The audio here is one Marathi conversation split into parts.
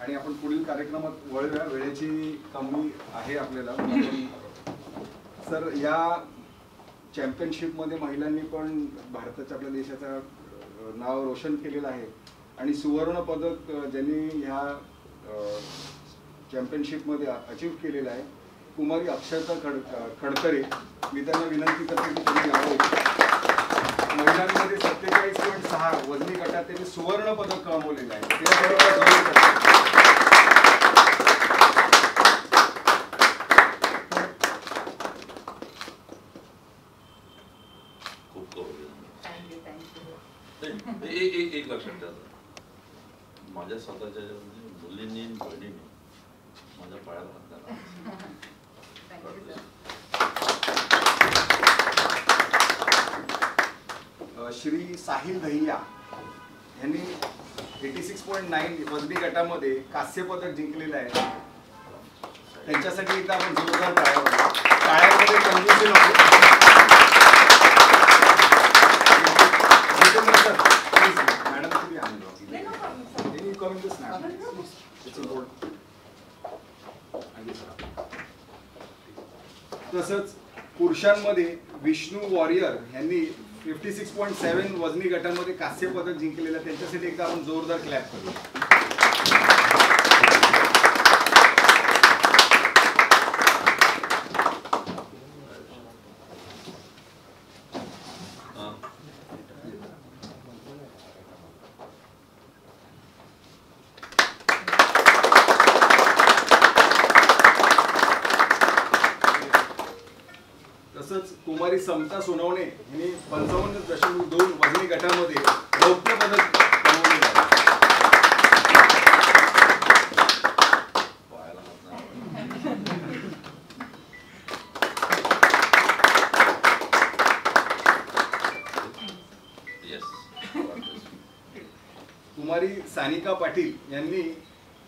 आणि आपण पुढील कार्यक्रमात वळूया वेळेची कमी आहे आपल्याला. सर या चॅम्पियनशिपमध्ये महिलांनी पण भारताच्या आपल्या देशाचं नाव रोशन केलेलं आहे. आणि सुवर्ण पदक ज्यांनी ह्या चॅम्पियनशिपमध्ये अचीव केलेलं आहे कुमारी अक्षता खड खडकरे मी त्यांना विनंती करते की त्यांनी यावं महिलांमध्ये सत्तेचाळीस पॉईंट सहा वजनी गटात त्यांनी सुवर्ण पदक कमवलेलं आहे. एक लक्षात ठेवा. माझ्या स्वतःच्या म्हणजे मुलींनी बहिणींनी माझ्या पायाला हात श्री साहिल दहिया यांनी एटी सिक्स पॉईंट नाईन वजनी गटामध्ये कास्यपदक जिंकलेलं आहे. त्यांच्यासाठी एकदा आपण जोरदार टाळ्या टाळ्यामध्ये कंजूसी नको मॅडम तुम्ही तसंच पुरुषांमध्ये विष्णू वॉरियर यांनी फिफ्टी सिक्स पॉईंट सेव्हन वजनी गटामध्ये कांस्य पदक जिंकलेलं त्यांच्यासाठी एकदा आपण जोरदार क्लॅप करू तसंच कुमारी समता सोनवणे यांनी पंचावन्न दशमिक दोन वजनी गटामध्ये रौप्य पदक कुमारी सानिका पाटील यांनी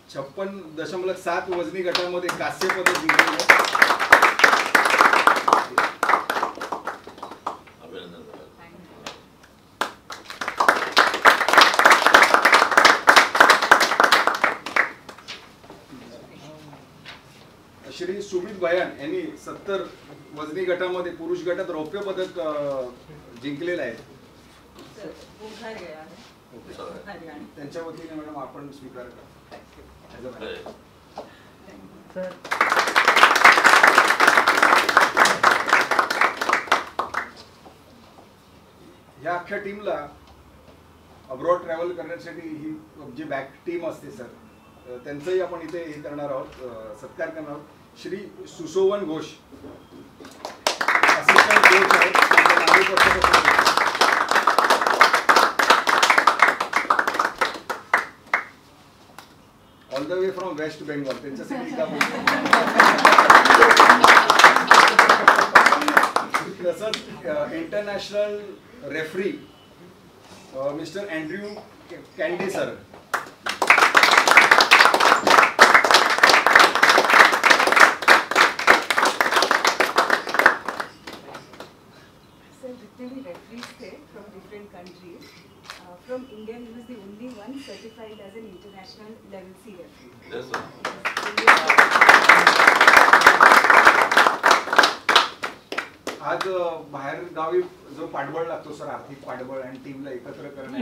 छप्पन दशमलव सात वजनी गटामध्ये कांस्य पदक जिंकलेलं श्री सुमित बयान यांनी सत्तर वजनी गटामध्ये पुरुष गटात रौप्य पदक जिंकलेलं आहे. त्यांच्या वतीने मॅडम आपण स्वीकार करा. अख्ख्या टीमला अब्रॉड ट्रॅव्हल करण्यासाठी ही जी बॅक टीम असते सर त्यांचंही आपण इथे हे करणार आहोत सत्कार करणार आहोत. श्री सुशोवन घोष. असिस्टंट कोच आहेत. All the way from West Bengal त्यांच्यासाठी एकदा तसंच international referee mister Andrew Candy sir from India, he was the only one certified as an international level C referee. yes, sir. आज बाहेर गावी जो पाठबळ लागतो सर आर्थिक पाठबळ आणि टीमला एकत्र करण्या